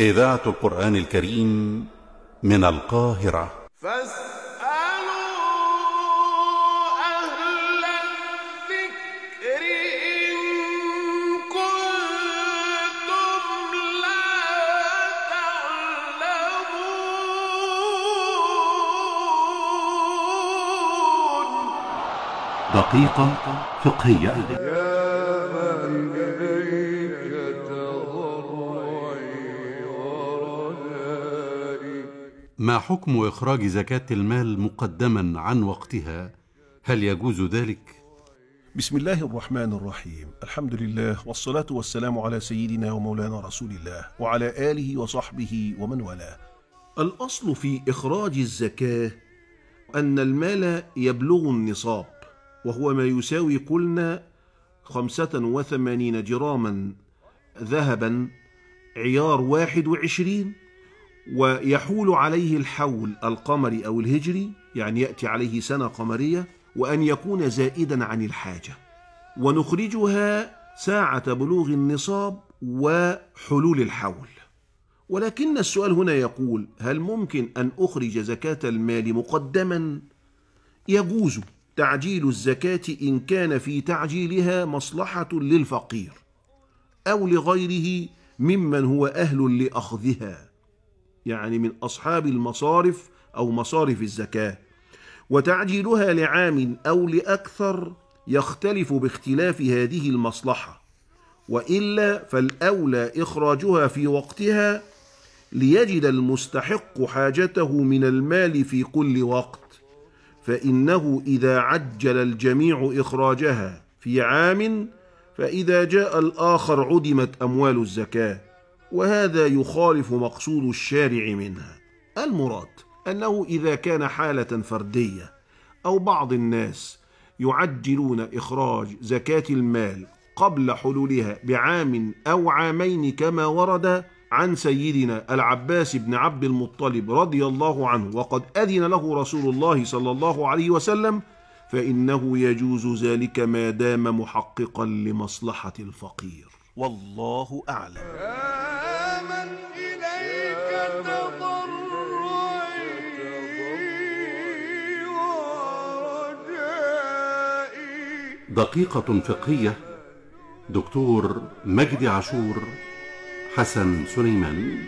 إذاعة القرآن الكريم من القاهرة. فاسألوا أهل الذكر إن كنتم لا تعلمون. دقيقة فقهية. ما حكم إخراج زكاة المال مقدما عن وقتها؟ هل يجوز ذلك؟ بسم الله الرحمن الرحيم. الحمد لله والصلاة والسلام على سيدنا ومولانا رسول الله وعلى آله وصحبه ومن والاه. الأصل في إخراج الزكاة أن المال يبلغ النصاب وهو ما يساوي قلنا خمسة وثمانين جراما ذهبا عيار واحد وعشرين. ويحول عليه الحول القمري أو الهجري يعني يأتي عليه سنة قمرية وأن يكون زائدا عن الحاجة. ونخرجها ساعة بلوغ النصاب وحلول الحول. ولكن السؤال هنا يقول هل ممكن أن أخرج زكاة المال مقدما؟ يجوز تعجيل الزكاة إن كان في تعجيلها مصلحة للفقير أو لغيره ممن هو أهل لأخذها. يعني من أصحاب المصارف أو مصارف الزكاة. وتعجيلها لعام أو لأكثر يختلف باختلاف هذه المصلحة. وإلا فالأولى إخراجها في وقتها ليجد المستحق حاجته من المال في كل وقت. فإنه إذا عجل الجميع إخراجها في عام فإذا جاء الآخر عدمت أموال الزكاة. وهذا يخالف مقصود الشارع منها. المراد أنه إذا كان حالة فردية أو بعض الناس يعجلون إخراج زكاة المال قبل حلولها بعام أو عامين كما ورد عن سيدنا العباس بن عبد المطلب رضي الله عنه وقد أذن له رسول الله صلى الله عليه وسلم فإنه يجوز ذلك ما دام محققا لمصلحة الفقير. والله أعلم. دقيقة فقهية دكتور مجدي عاشور حسن سليمان.